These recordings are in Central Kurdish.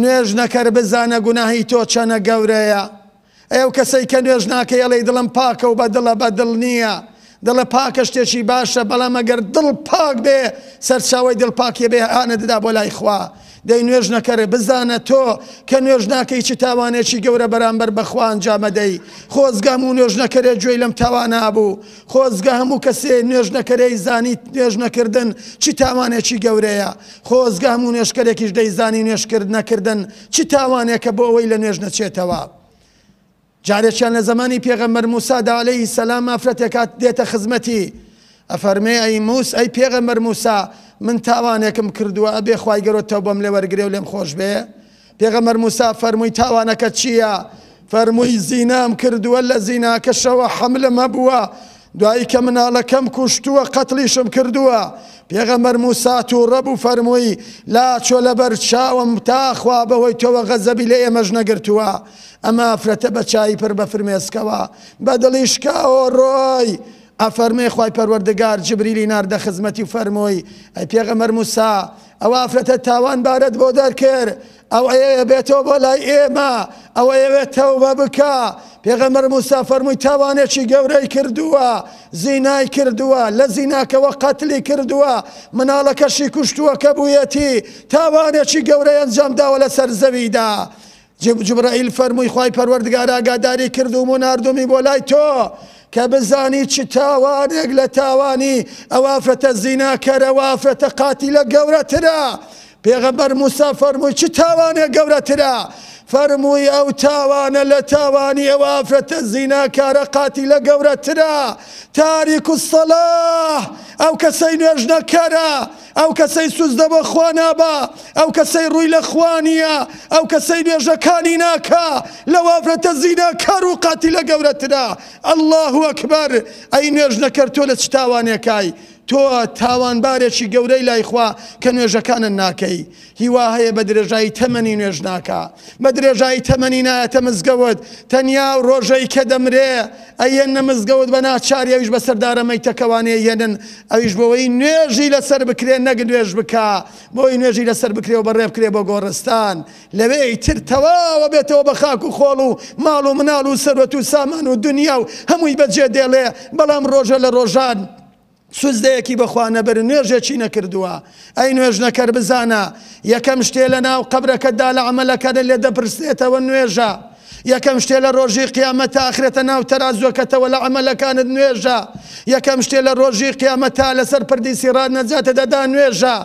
نوێژ نەکەر بزانە گوناهی تۆ چەنە گەورەیە ئەو کەسەی کە نوێژ ناکەی ئەڵێی دڵم پاکە و بە دڵە بە دڵ نییە دڵە پاکە شتێکی باشە بەڵام ئەگەر دڵ پاک بێ سەرچاوی دڵ پاکیە بێ ئانە دەدا بۆ لای خوا دەی نوێژ نەکەرێ بزانە تۆ کە نوێژ ناکەی چ تاوانێکی گەورە بەرامبەر بەخوا ئەنجامەدەی خۆزگە هەموو نوێژ نەکەرێ گوێی لەم تاوانە بوو خۆزگە هەموو کەسێ نوێژ نەکەرەی زانیت نوێژ نەکردن چ تاوانێکی گەورەیە خۆزگە هەموو نوێژکەرێکیش دەیزانی نوێژکرد نەکردن چ تاوانێکە بۆ ئەوەی لە نوێژ نەچێتەوە. جارێکیان لە زەمانی پێغەمبەر موسادا عەلەیهی سەلام ئافرەتێک هات دێتە خزمەتی ئەفەرمێ ئەی موس ئەی پێغەمبەر موسا من تاوانێکم کردووە ئەبێ خوای گەرۆ تەوبەم لێ وەرگرێ و لێم خۆش بێ؟ پێغەمبەر موسا فەرمووی تاوانەکەت چییە؟ فەرمووی زینام کردووە لە زیناکەشەوە حەملم هەبووە دوایی کە مناڵەکەم کوشتووە قەتڵیشم کردووە پێغەمبەر موسا تووڕە بوو فەرمووی لا چۆ لەبەر چاوم تاخوا بەهۆی تۆوە غەزەبی لە ئێمەش نەگرتووە ئەمە ئافرەتە بە چایی پر بە فرمێسکەوە بە دڵی شکاوە ڕۆی ئەفەرمێ خی پەروەردگار جبریلی ناردە خزمەتی و فەرمۆی ئەی پێغەمەر موسا ئەو ئافرەتە تاوانبارەت بۆ دەرکرد ئەو ئەیەوێ بێتەوە بۆ لای ئێمە ئەوە ئەیەوێت تەوبە بکا پێغەمبەر موسا فەرمووی تاوانێکی گەورەی کردووە زینای کردووە لە زیناکەوە قەتلی کردووە مناڵەکەشی کوشتووە کە بوویەتی تاوانێکی گەورەی ئەنجام داوە لەسەر زەویدا جبرئیل فەرمووی، خوای پەروەردگار ئاگاداری کردووم و ناردوومی بۆ لای تۆ، کە بزانی چ تاوانێک لە تاوانی ئەو ئافرەتە زیناکەرە و ئافرەتە قاتیلە گەورەترە، پێغەمبەر موسی فەرمووی، چ تاوانێک گەورەترە؟ فەرمووی، ئەو تاوانە لە تاوانی ئەو ئافرەتە زیناکارە قاتیلە گەورەترە، تاریک الصلاة، ئەو کەسەی نوێژنەکەرە، ئەو کەسەی سوجدە بۆ خوا نابا، ئەو کەسەی ڕووی لە خوا نییە، ئەو کەسەی نوێژەکانی ناکا، لەو ئافرەتە زیناکار و قاتیلە گەورەترە. اللە اکبر، ئەی نوێژنەکەر تۆ لە چ تاوانێکای؟ تۆ تاوانبارێکی گەورەی لای خوا کە نوێژەکانت ناکەی. هیوا هەیە بە درێژایی تەمەنی نوێژ ناکا بە درێژایی تەمەنی نایەتە مزگەوت تەنیا و ڕۆژەی کە دەمرێ ئەیەن نە مزگەوت بە ناچاری ئەویش بە سەردارە مەیتەکەوانێ یەنن ئەویش بەوەی نوێژی لەسەر بکرێ نەک نوێژ بکە بۆی نوێژی لەسەر بکرێ و بەڕێ بکرێ بۆ گۆڕستان لەوێ تر تەواوە بێتەوە بە خاک و خۆڵ و ماڵ و مناڵ و سەرەت و سامان و دنیا و هەمووی بەجێ دێڵێ بەڵام ڕۆژە لە ڕۆژان سوجدەیەکی بەخوا نەبرد نوێژێکی نەکردووە ئەی نوێژ نەکەر بزانە یەکەم شتێ لەناو قەبرەکەتدا لە عەمەلەکانت لێ دەپرسرێتەوە نوێژە یەکەم شتێ لە ڕۆژی قیامەت تا ئەخرێتە ناو تەرازوەکەتەوە لە عەمەلەکانت نوێژە یەکەم شتێ لە ڕۆژی قیامەت تا لەسەر پردی سیڕات نەجاتە دەدا نوێژە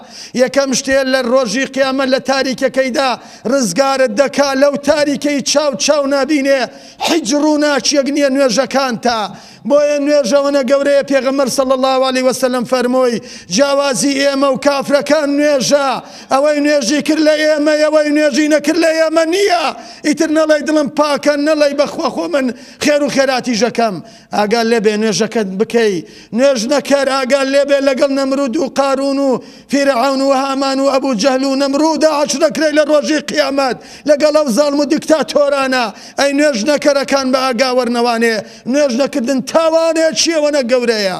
یەکەم شتێ لە ڕۆژی قیامەت لە تاریکەکەیدا ڕزگارت دەکا لەو تاریکەی چاو چاو نابینێ حیج ڕووناکیەک نییە نوێژەکانتە بۆیە نوێژەوەنە گەورەیە پێغەمبەر صلی اللە علیە وسلم فەرمووی جیاوازی ئێمە و کافرەکان نوێژە ئەوەی نوێژی کرد لە ئێمە ئەوەی نوێژی نەکرد لە ئێمە نییە ئیتر نەڵی دڵم پاکە نەڵی بەخوا خۆ من خێر و خێراتی ژەکەم ئاگال لێبێ نوێژەکەت بکەی نوێژ نەکەر ئاگال لێبێ لەگەڵ نەمرود و قارون و فیرعەون و هامان و ئەبو جەهل و نەمرودە حەشرەکرێ لە ڕۆژی قیامەت لەگەڵ ئەو زاڵم و دیکتاتۆرانە ئەی نوێژ نەکەرەکان بە ئاگاوەرنەوانێ نوێژ نەکردن تاوانێکی ئەوەنە گەورەیە